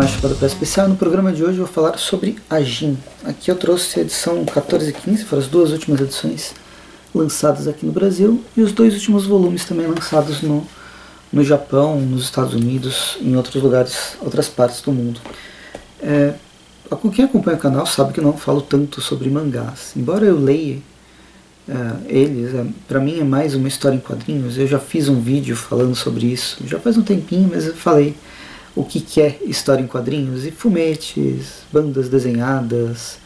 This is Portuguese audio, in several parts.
mais chamado para especial. No programa de hoje eu vou falar sobre a Jin. Aqui eu trouxe a edição 14 e 15, foram as duas últimas edições lançadas aqui no Brasil e os dois últimos volumes também lançados no, no Japão, nos Estados Unidos, em outros lugares, outras partes do mundo. É, quem acompanha o canal sabe que eu não falo tanto sobre mangás. Embora eu leia é, eles, é, para mim é mais uma história em quadrinhos. Eu já fiz um vídeo falando sobre isso, já faz um tempinho, mas eu falei o que, que é história em quadrinhos, e fumetes, bandas desenhadas,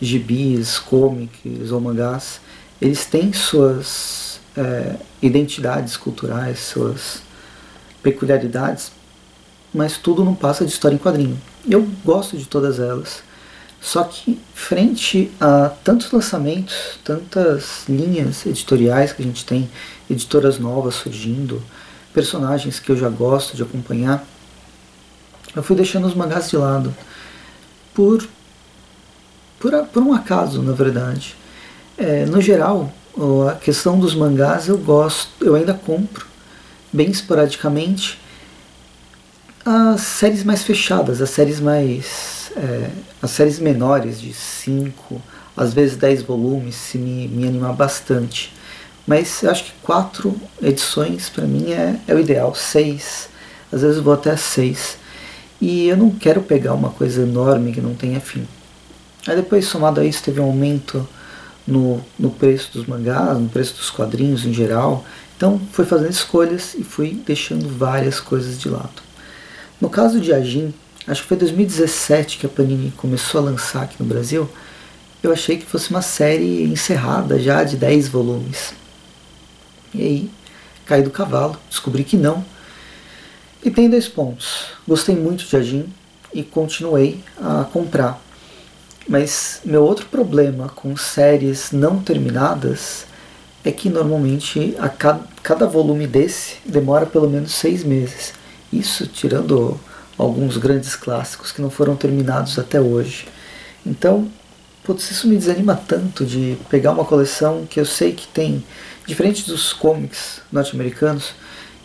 gibis, comics ou mangás, eles têm suas é, identidades culturais, suas peculiaridades, mas tudo não passa de história em quadrinho. Eu gosto de todas elas, só que frente a tantos lançamentos, tantas linhas editoriais que a gente tem, editoras novas surgindo, personagens que eu já gosto de acompanhar, eu fui deixando os mangás de lado por, por, por um acaso, na verdade. É, no geral, a questão dos mangás eu gosto, eu ainda compro, bem esporadicamente, as séries mais fechadas, as séries mais. É, as séries menores, de 5, às vezes 10 volumes, se me, me animar bastante. Mas eu acho que quatro edições para mim é, é o ideal, seis, às vezes vou até seis. E eu não quero pegar uma coisa enorme que não tenha fim. Aí depois, somado a isso, teve um aumento no, no preço dos mangás, no preço dos quadrinhos em geral. Então, fui fazendo escolhas e fui deixando várias coisas de lado. No caso de Ajin, acho que foi 2017 que a Panini começou a lançar aqui no Brasil. Eu achei que fosse uma série encerrada já de 10 volumes. E aí, caí do cavalo, descobri que não e tem dois pontos. Gostei muito de Ajin e continuei a comprar. Mas meu outro problema com séries não terminadas é que normalmente a cada, cada volume desse demora pelo menos seis meses. Isso tirando alguns grandes clássicos que não foram terminados até hoje. Então, putz, isso me desanima tanto de pegar uma coleção que eu sei que tem, diferente dos comics norte-americanos,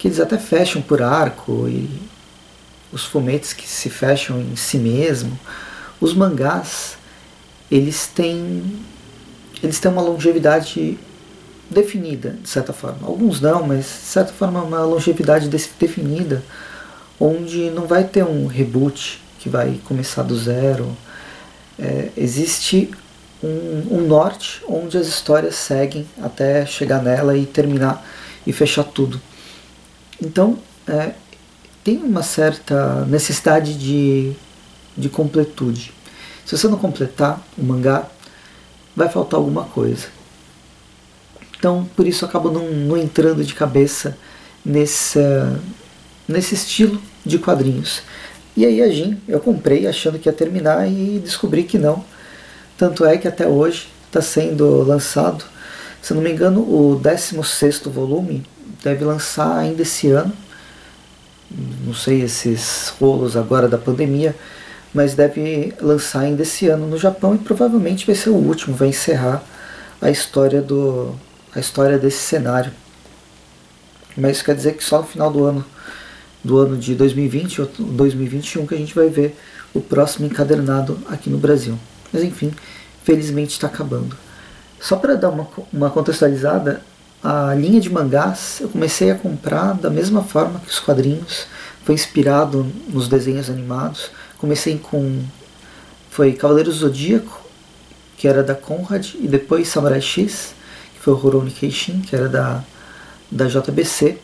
que eles até fecham por arco e os fumetes que se fecham em si mesmo. Os mangás, eles têm eles têm uma longevidade definida, de certa forma. Alguns não, mas de certa forma uma longevidade definida, onde não vai ter um reboot que vai começar do zero. É, existe um, um norte onde as histórias seguem até chegar nela e terminar e fechar tudo. Então, é, tem uma certa necessidade de, de completude. Se você não completar o mangá, vai faltar alguma coisa. Então, por isso, eu acabo não, não entrando de cabeça nesse, nesse estilo de quadrinhos. E aí a Jin eu comprei achando que ia terminar e descobri que não. Tanto é que até hoje está sendo lançado, se não me engano, o 16 volume deve lançar ainda esse ano. Não sei esses rolos agora da pandemia, mas deve lançar ainda esse ano no Japão e provavelmente vai ser o último, vai encerrar a história do a história desse cenário. Mas isso quer dizer que só no final do ano do ano de 2020 ou 2021 que a gente vai ver o próximo encadernado aqui no Brasil. Mas enfim, felizmente está acabando. Só para dar uma, uma contextualizada, a linha de mangás eu comecei a comprar da mesma forma que os quadrinhos. Foi inspirado nos desenhos animados. Comecei com foi Cavaleiro Zodíaco, que era da Conrad, e depois Samurai X, que foi o Rurouni Keishin, que era da da JBC.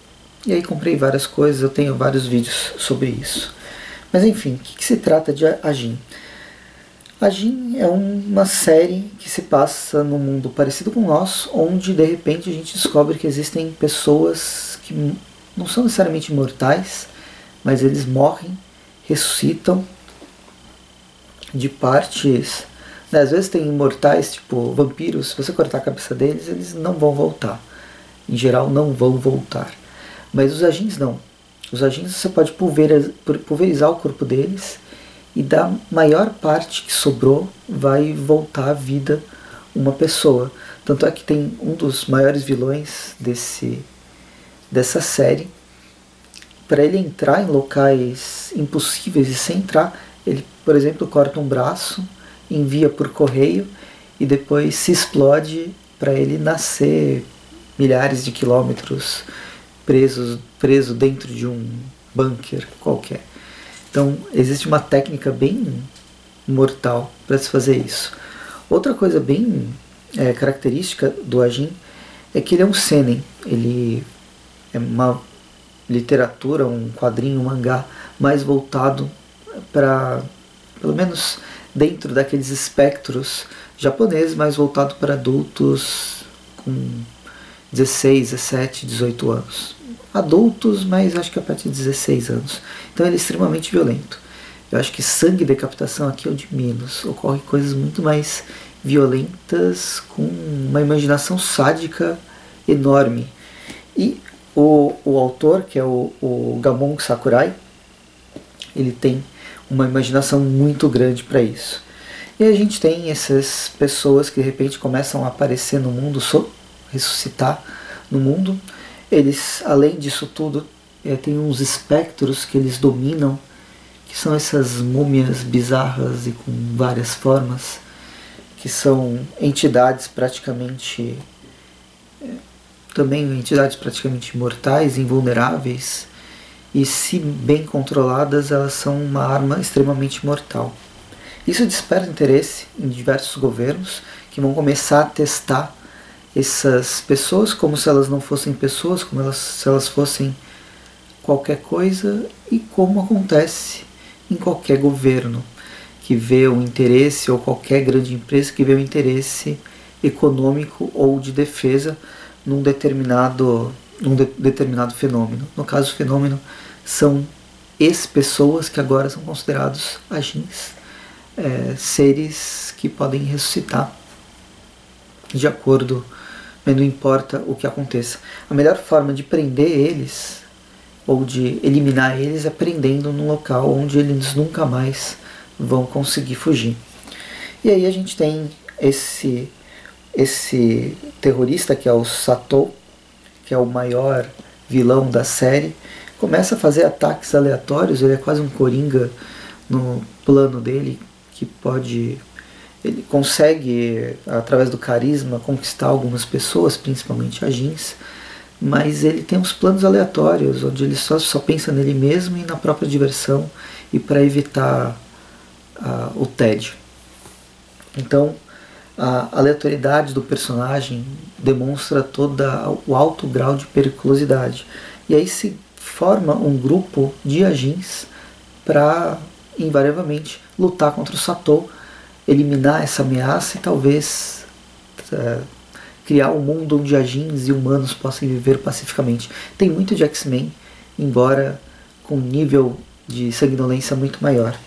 E aí comprei várias coisas, eu tenho vários vídeos sobre isso. Mas enfim, o que, que se trata de Ajin? A Jin é uma série que se passa num mundo parecido com o nosso, onde de repente a gente descobre que existem pessoas que não são necessariamente mortais, mas eles morrem, ressuscitam de partes. Né? Às vezes tem imortais, tipo vampiros, se você cortar a cabeça deles, eles não vão voltar. Em geral, não vão voltar. Mas os agins não. Os agins você pode pulverizar o corpo deles e da maior parte que sobrou vai voltar à vida uma pessoa. Tanto é que tem um dos maiores vilões desse dessa série para ele entrar em locais impossíveis e sem entrar, ele, por exemplo, corta um braço, envia por correio e depois se explode para ele nascer milhares de quilômetros presos, preso dentro de um bunker qualquer. Então existe uma técnica bem mortal para se fazer isso. Outra coisa bem é, característica do Ajin é que ele é um seinen. Ele é uma literatura, um quadrinho, um mangá mais voltado para, pelo menos dentro daqueles espectros japoneses, mais voltado para adultos com 16, 17, 18 anos. Adultos, mas acho que a partir de 16 anos. Então ele é extremamente violento. Eu acho que sangue e decapitação aqui é o de menos. Ocorre coisas muito mais violentas, com uma imaginação sádica enorme. E o, o autor, que é o, o Gamon Sakurai, ele tem uma imaginação muito grande para isso. E a gente tem essas pessoas que de repente começam a aparecer no mundo, ressuscitar no mundo. Eles, além disso tudo, é, tem uns espectros que eles dominam, que são essas múmias bizarras e com várias formas, que são entidades praticamente também entidades praticamente mortais, invulneráveis, e se bem controladas, elas são uma arma extremamente mortal. Isso desperta interesse em diversos governos que vão começar a testar essas pessoas como se elas não fossem pessoas, como elas, se elas fossem qualquer coisa, e como acontece em qualquer governo que vê o interesse, ou qualquer grande empresa que vê o interesse econômico ou de defesa num determinado, num de, determinado fenômeno. No caso, o fenômeno são ex-pessoas que agora são considerados agins, é, seres que podem ressuscitar de acordo, mas não importa o que aconteça. A melhor forma de prender eles ou de eliminar eles é prendendo num local onde eles nunca mais vão conseguir fugir. E aí a gente tem esse esse terrorista, que é o Sato, que é o maior vilão da série, começa a fazer ataques aleatórios, ele é quase um coringa no plano dele, que pode. Ele consegue, através do carisma, conquistar algumas pessoas, principalmente agins, mas ele tem uns planos aleatórios, onde ele só, só pensa nele mesmo e na própria diversão, e para evitar uh, o tédio. Então, a aleatoriedade do personagem demonstra todo o alto grau de periculosidade. E aí se forma um grupo de agins para, invariavelmente, lutar contra o Sato, eliminar essa ameaça e talvez é, criar um mundo onde agins e humanos possam viver pacificamente. Tem muito de X-Men, embora com um nível de sanguinolência muito maior.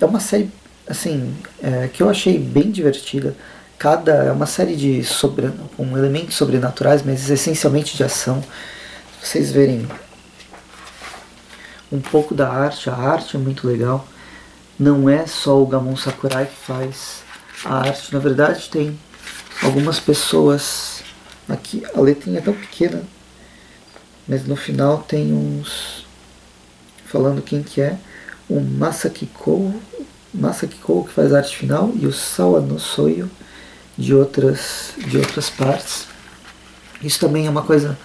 É uma série assim, é, que eu achei bem divertida. Cada é uma série de sobre, com elementos sobrenaturais, mas essencialmente de ação. Vocês verem um pouco da arte, a arte é muito legal. Não é só o Gamon Sakurai que faz a arte, na verdade tem algumas pessoas aqui. A letrinha é tão pequena, mas no final tem uns falando quem que é. O Masakiko Masaki Kou que faz a arte final e o Sawano Soyo de outras, de outras partes. Isso também é uma coisa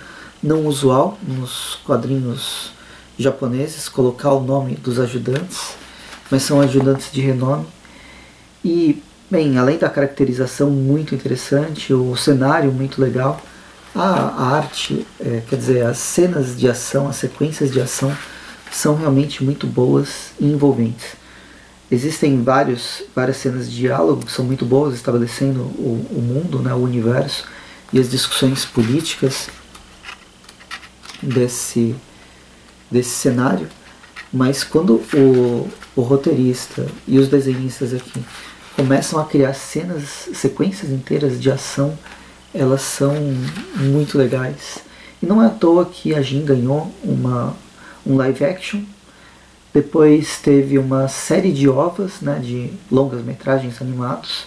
não usual nos quadrinhos japoneses, colocar o nome dos ajudantes, mas são ajudantes de renome. E, bem, além da caracterização muito interessante, o cenário muito legal, a, arte, é, quer dizer, as cenas de ação, as sequências de ação são realmente muito boas e envolventes. Existem vários, várias cenas de diálogo que são muito boas, estabelecendo o, o mundo, né, o universo e as discussões políticas desse, desse cenário. Mas quando o, o roteirista e os desenhistas aqui começam a criar cenas, sequências inteiras de ação, elas são muito legais. E não é à toa que a Jin ganhou uma, um live action depois teve uma série de ovas, né, de longas metragens animados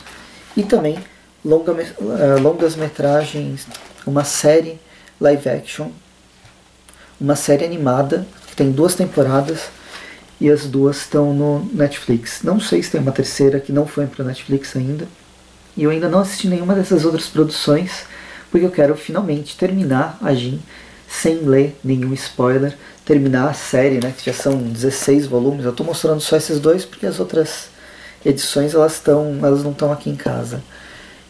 e também longa, uh, longas metragens, uma série live action, uma série animada tem duas temporadas e as duas estão no Netflix. Não sei se tem uma terceira que não foi para Netflix ainda. E eu ainda não assisti nenhuma dessas outras produções, porque eu quero finalmente terminar a Jin sem ler nenhum spoiler, terminar a série, né, que já são 16 volumes. Eu estou mostrando só esses dois porque as outras edições elas estão, elas não estão aqui em casa.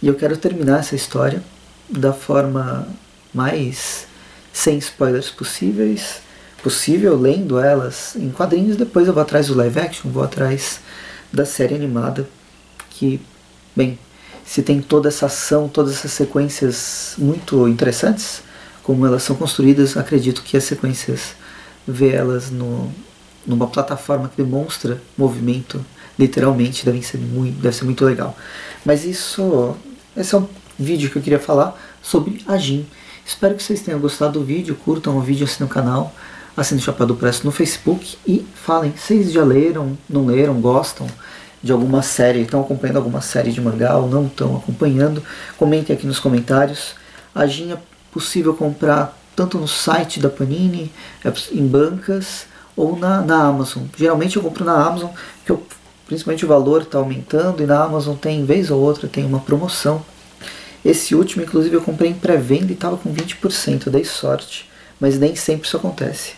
E eu quero terminar essa história da forma mais sem spoilers possíveis, possível, lendo elas em quadrinhos. Depois eu vou atrás do live action, vou atrás da série animada, que, bem, se tem toda essa ação, todas essas sequências muito interessantes, como elas são construídas, acredito que as sequências, ver elas no, numa plataforma que demonstra movimento, literalmente, deve ser muito, deve ser muito legal. Mas isso, esse é um vídeo que eu queria falar sobre a. Espero que vocês tenham gostado do vídeo, curtam o vídeo, assinem o canal, assinem o Chapéu do Presto no Facebook e falem, vocês já leram, não leram, gostam de alguma série, estão acompanhando alguma série de mangá ou não estão acompanhando, comentem aqui nos comentários. A Gin é possível comprar tanto no site da Panini, é em bancas ou na, na Amazon. Geralmente eu compro na Amazon, porque eu, principalmente o valor está aumentando e na Amazon tem, vez ou outra, tem uma promoção esse último, inclusive, eu comprei em pré-venda e estava com 20%, eu dei sorte, mas nem sempre isso acontece.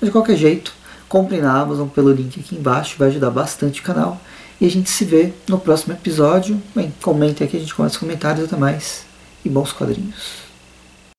Mas de qualquer jeito, compre na Amazon pelo link aqui embaixo, vai ajudar bastante o canal. E a gente se vê no próximo episódio. Bem, comentem aqui, a gente começa os comentários, até mais e bons quadrinhos.